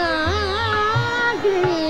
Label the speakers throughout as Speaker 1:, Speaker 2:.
Speaker 1: ना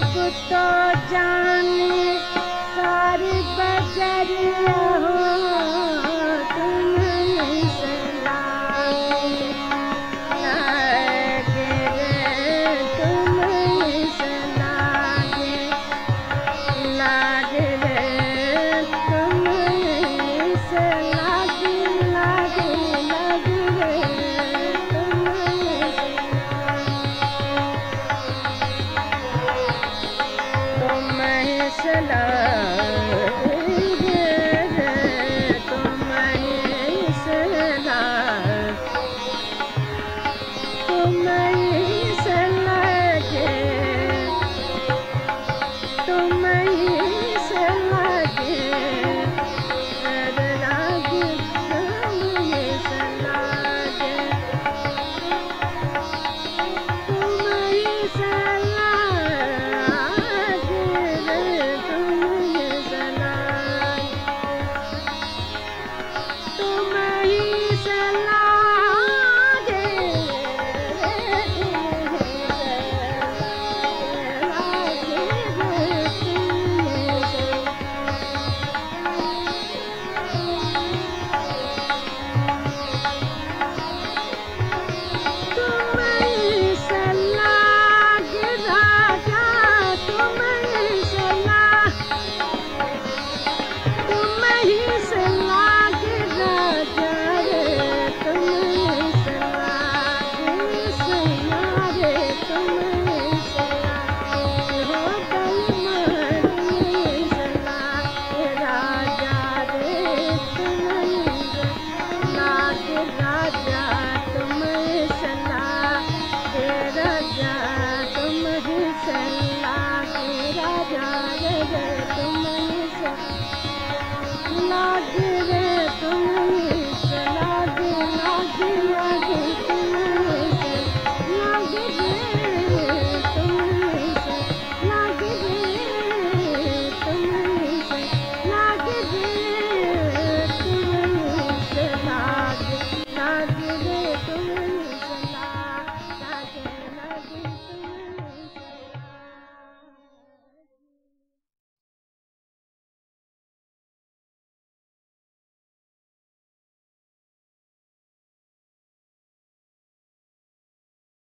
Speaker 1: अब तो जाने सारी बजरिया Lord,